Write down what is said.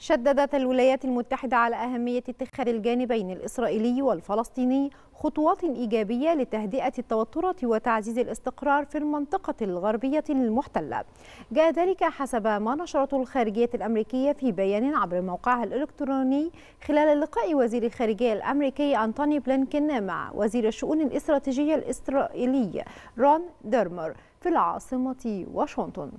شددت الولايات المتحدة على أهمية اتخاذ الجانبين الإسرائيلي والفلسطيني خطوات إيجابية لتهدئة التوترات وتعزيز الاستقرار في المنطقة الغربية المحتلة. جاء ذلك حسب ما نشرته الخارجية الأمريكية في بيان عبر موقعها الإلكتروني خلال لقاء وزير الخارجية الأمريكي أنتوني بلينكين مع وزير الشؤون الاستراتيجية الإسرائيلي رون ديرمر في العاصمة واشنطن.